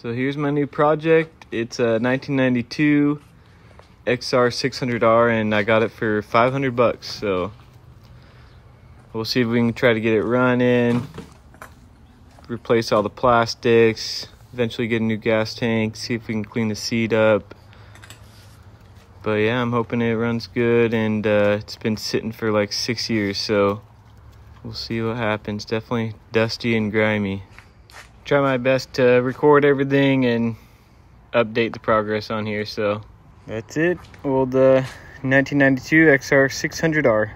So here's my new project. It's a 1992 XR 600R and I got it for 500 bucks. So we'll see if we can try to get it running, replace all the plastics, eventually get a new gas tank, see if we can clean the seat up. But yeah, I'm hoping it runs good and uh, it's been sitting for like six years. So we'll see what happens. Definitely dusty and grimy try my best to record everything and update the progress on here. So that's it. Old uh, the 1992 XR 600R.